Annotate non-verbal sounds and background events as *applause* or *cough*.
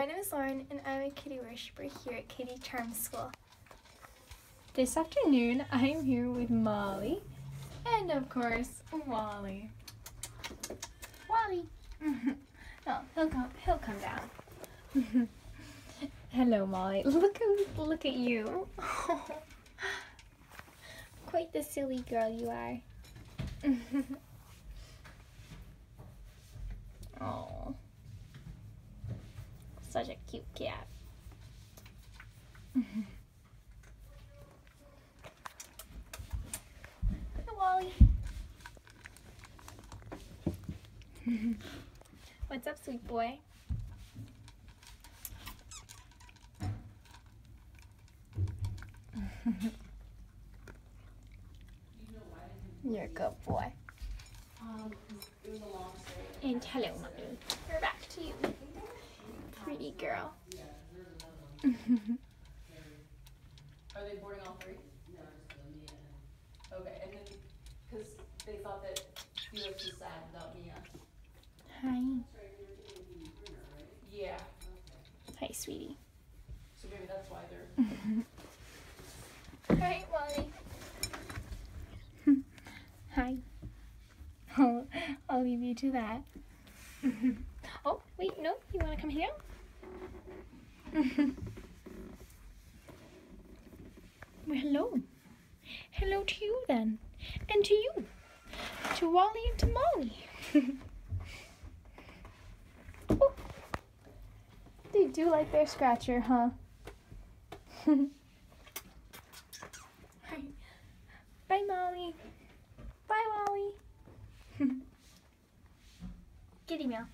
My name is Lauren and I'm a kitty worshiper here at Kitty Charm School. This afternoon I am here with Molly and of course Wally. Wally! oh, he'll come, he'll come down. *laughs* Hello Molly. Look at, look at you. *laughs* Quite the silly girl you are. *laughs* oh. Such a cute cat. *laughs* Hi, Wally. *laughs* What's up, sweet boy? *laughs* You're a good boy. And hello, mommy. We're back to you. Girl. *laughs* Are they boarding all three? Okay, and then, cause they thought that Felix was sad without Mia. Hi. Yeah, Hi, sweetie. so maybe that's why they're. *laughs* *laughs* Hi, Wally. Hi. Oh, I'll leave you to that. oh, wait, no, you want to come here? *laughs* well, hello. Hello to you then. And to you. To Wally and to Molly. *laughs* oh. They do like their scratcher, huh? *laughs* Bye, Molly. Bye, Wally. Kitty meow.